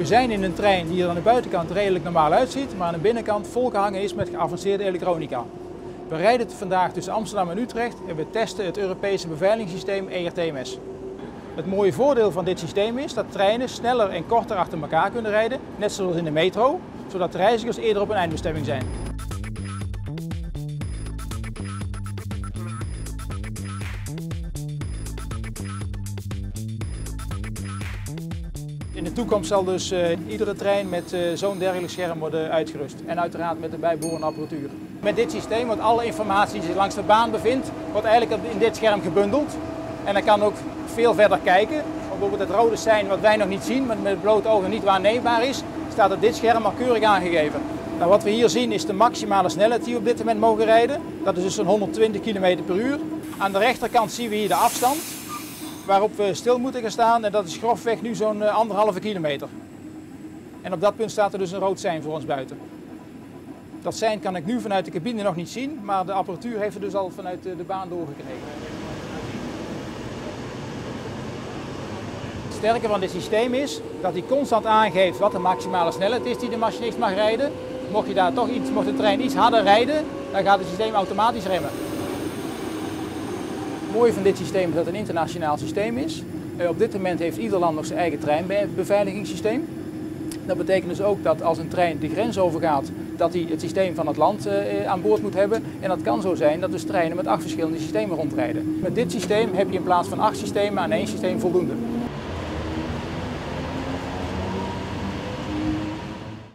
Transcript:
We zijn in een trein die er aan de buitenkant redelijk normaal uitziet, maar aan de binnenkant volgehangen is met geavanceerde elektronica. We rijden vandaag tussen Amsterdam en Utrecht en we testen het Europese beveiligingssysteem ERTMS. Het mooie voordeel van dit systeem is dat treinen sneller en korter achter elkaar kunnen rijden, net zoals in de metro, zodat reizigers eerder op hun eindbestemming zijn. In de toekomst zal dus uh, iedere trein met uh, zo'n dergelijk scherm worden uitgerust. En uiteraard met de bijbehorende apparatuur. Met dit systeem wordt alle informatie die zich langs de baan bevindt, wordt eigenlijk in dit scherm gebundeld. En dan kan ook veel verder kijken. Bijvoorbeeld het rode sein wat wij nog niet zien, maar met het blote oog niet waarneembaar is, staat op dit scherm al keurig aangegeven. Nou, wat we hier zien is de maximale snelheid die we op dit moment mogen rijden. Dat is dus zo'n 120 km per uur. Aan de rechterkant zien we hier de afstand waarop we stil moeten gaan staan en dat is grofweg nu zo'n anderhalve kilometer. En op dat punt staat er dus een rood sein voor ons buiten. Dat sein kan ik nu vanuit de cabine nog niet zien, maar de apparatuur heeft er dus al vanuit de baan doorgekregen. Het sterke van dit systeem is dat hij constant aangeeft wat de maximale snelheid is die de machinist mag rijden. Mocht, je daar toch iets, mocht de trein iets harder rijden, dan gaat het systeem automatisch remmen. Het mooie van dit systeem is dat het een internationaal systeem is. Op dit moment heeft ieder land nog zijn eigen treinbeveiligingssysteem. Dat betekent dus ook dat als een trein de grens overgaat, dat hij het systeem van het land aan boord moet hebben. En dat kan zo zijn dat dus treinen met acht verschillende systemen rondrijden. Met dit systeem heb je in plaats van acht systemen aan één systeem voldoende.